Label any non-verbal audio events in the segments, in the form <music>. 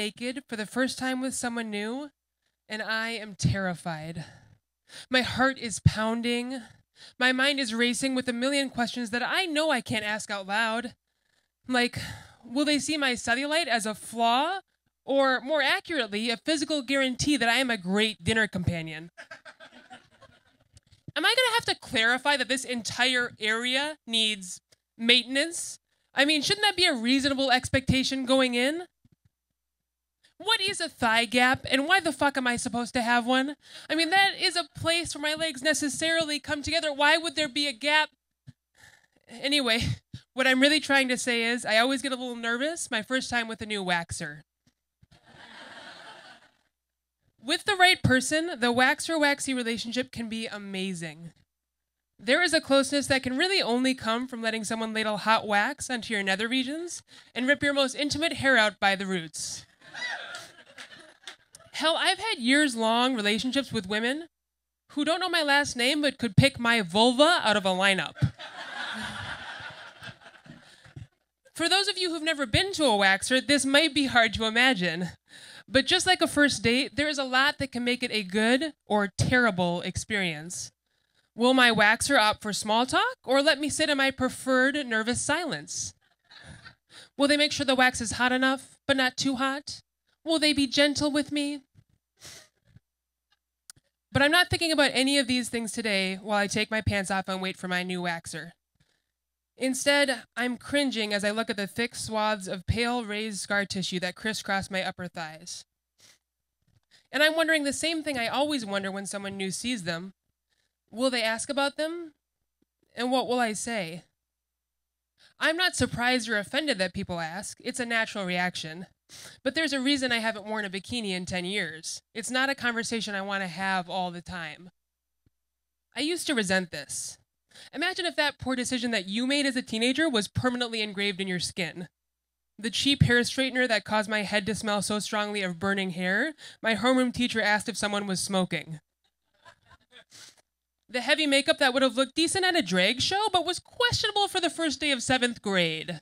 naked for the first time with someone new, and I am terrified. My heart is pounding. My mind is racing with a million questions that I know I can't ask out loud. Like, will they see my cellulite as a flaw? Or, more accurately, a physical guarantee that I am a great dinner companion? am I going to have to clarify that this entire area needs maintenance? I mean, shouldn't that be a reasonable expectation going in? What is a thigh gap and why the fuck am I supposed to have one? I mean, that is a place where my legs necessarily come together. Why would there be a gap? Anyway, <laughs> what I'm really trying to say is I always get a little nervous my first time with a new waxer. with the right person, the waxer waxy relationship can be amazing. There is a closeness that can really only come from letting someone ladle hot wax onto your nether regions and rip your most intimate hair out by the roots. Hell, I've had years long relationships with women who don't know my last name but could pick my vulva out of a lineup. For those of you who've never been to a waxer, this might be hard to imagine. But just like a first date, there is a lot that can make it a good or terrible experience. Will my waxer opt for small talk or let me sit in my preferred nervous silence? Will they make sure the wax is hot enough, but not too hot? Will they be gentle with me? But I'm not thinking about any of these things today while I take my pants off and wait for my new waxer. Instead, I'm cringing as I look at the thick swaths of pale raised scar tissue that crisscross my upper thighs. And I'm wondering the same thing I always wonder when someone new sees them. Will they ask about them? And what will I say? I'm not surprised or offended that people ask. It's a natural reaction. But there's a reason I haven't worn a bikini in 10 years. It's not a conversation I want to have all the time. I used to resent this. Imagine if that poor decision that you made as a teenager was permanently engraved in your skin. The cheap hair straightener that caused my head to smell so strongly of burning hair, my homeroom teacher asked if someone was smoking. The heavy makeup that would have looked decent at a drag show, but was questionable for the first day of seventh grade.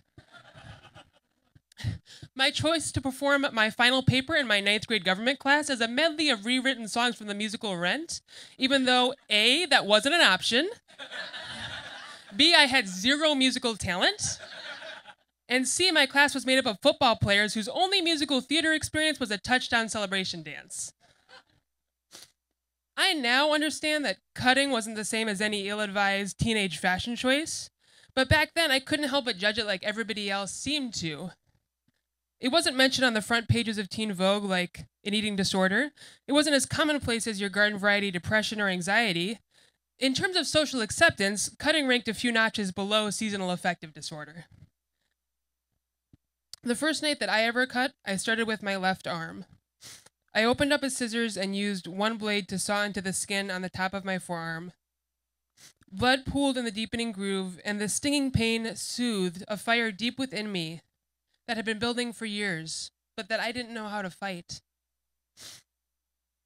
My choice to perform my final paper in my ninth grade government class as a medley of rewritten songs from the musical Rent, even though A, that wasn't an option, B, I had zero musical talent, and C, my class was made up of football players whose only musical theater experience was a touchdown celebration dance. I now understand that cutting wasn't the same as any ill advised teenage fashion choice, but back then I couldn't help but judge it like everybody else seemed to. It wasn't mentioned on the front pages of Teen Vogue like an eating disorder. It wasn't as commonplace as your garden variety depression or anxiety. In terms of social acceptance, cutting ranked a few notches below seasonal affective disorder. The first night that I ever cut, I started with my left arm. I opened up a scissors and used one blade to saw into the skin on the top of my forearm. Blood pooled in the deepening groove, and the stinging pain soothed a fire deep within me that had been building for years, but that I didn't know how to fight.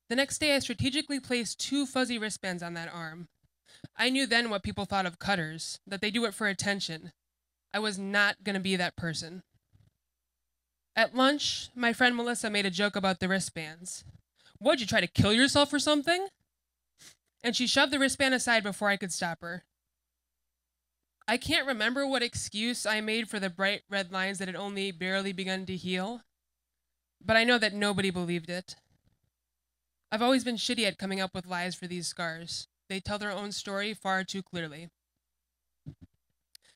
The next day, I strategically placed two fuzzy wristbands on that arm. I knew then what people thought of cutters, that they do it for attention. I was not going to be that person. At lunch, my friend Melissa made a joke about the wristbands. What'd you try to kill yourself or something? And she shoved the wristband aside before I could stop her. I can't remember what excuse I made for the bright red lines that had only barely begun to heal, but I know that nobody believed it. I've always been shitty at coming up with lies for these scars. They tell their own story far too clearly.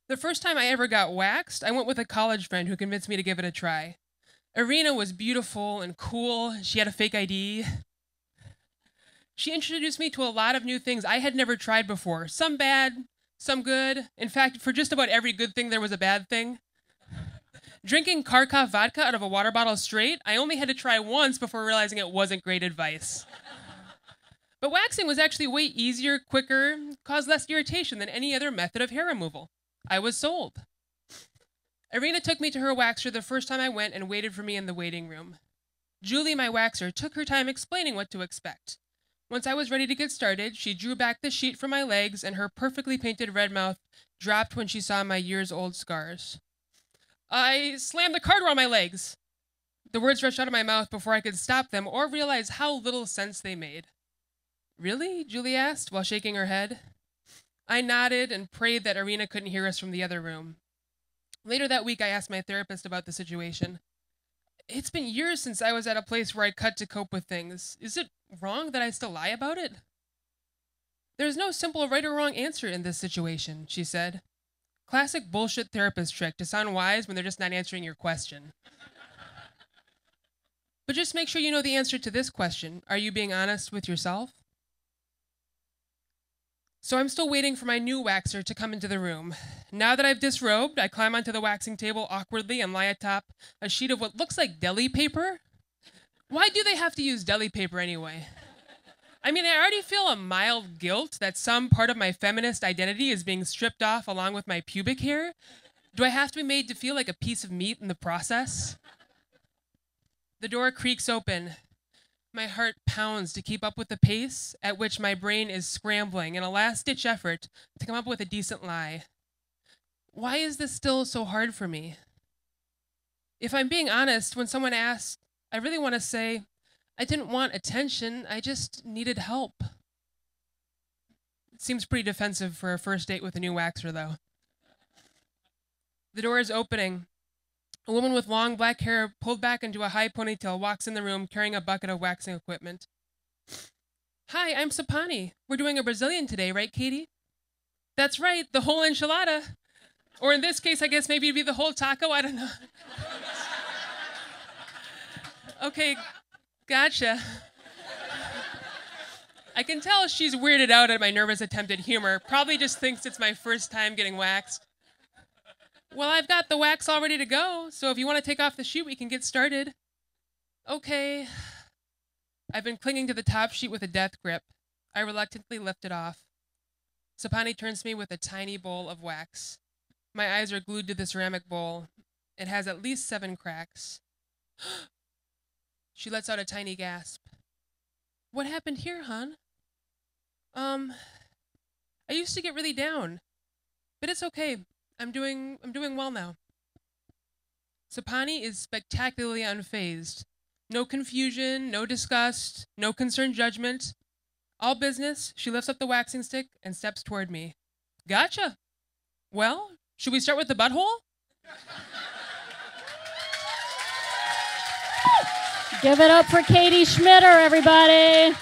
The first time I ever got waxed, I went with a college friend who convinced me to give it a try. Irina was beautiful and cool. She had a fake ID. She introduced me to a lot of new things I had never tried before. Some bad, some good. In fact, for just about every good thing, there was a bad thing. Drinking Karkov vodka out of a water bottle straight, I only had to try once before realizing it wasn't great advice. But waxing was actually way easier, quicker, caused less irritation than any other method of hair removal. I was sold. Irina took me to her waxer the first time I went and waited for me in the waiting room. Julie, my waxer, took her time explaining what to expect. Once I was ready to get started, she drew back the sheet from my legs, and her perfectly painted red mouth dropped when she saw my years old scars. I slammed the card around my legs. The words rushed out of my mouth before I could stop them or realize how little sense they made. Really? Julie asked while shaking her head. I nodded and prayed that Irina couldn't hear us from the other room. Later that week, I asked my therapist about the situation. It's been years since I was at a place where I cut to cope with things. Is it wrong that I still lie about it? There's no simple right or wrong answer in this situation, she said. Classic bullshit therapist trick to sound wise when they're just not answering your question. but just make sure you know the answer to this question Are you being honest with yourself? So I'm still waiting for my new waxer to come into the room. Now that I've disrobed, I climb onto the waxing table awkwardly and lie atop a sheet of what looks like deli paper. Why do they have to use deli paper anyway? I mean, I already feel a mild guilt that some part of my feminist identity is being stripped off along with my pubic hair. Do I have to be made to feel like a piece of meat in the process? The door creaks open. My heart pounds to keep up with the pace at which my brain is scrambling in a last ditch effort to come up with a decent lie. Why is this still so hard for me? If I'm being honest, when someone asks, I really want to say, I didn't want attention, I just needed help. It seems pretty defensive for a first date with a new waxer, though. The door is opening. A woman with long black hair pulled back into a high ponytail walks in the room carrying a bucket of waxing equipment. Hi, I'm Sapani. We're doing a Brazilian today, right, Caty? That's right, the whole enchilada. Or in this case, I guess maybe it'd be the whole taco. I don't know. <laughs> okay, gotcha. I can tell she's weirded out at my nervous attempt at humor. Probably just thinks it's my first time getting waxed. Well, I've got the wax all ready to go, so if you want to take off the sheet, we can get started. Okay. I've been clinging to the top sheet with a death grip. I reluctantly lift it off. Sapani turns me with a tiny bowl of wax. My eyes are glued to the ceramic bowl. It has at least seven cracks. <gasps> she lets out a tiny gasp. What happened here, hon? Um, I used to get really down, but it's okay. I'm doing I'm doing well now. Sapani is spectacularly unfazed. No confusion, no disgust, no concerned judgment. All business, she lifts up the waxing stick and steps toward me. Gotcha. Well, should we start with the butthole? Give it up for Caty Schmitter, everybody.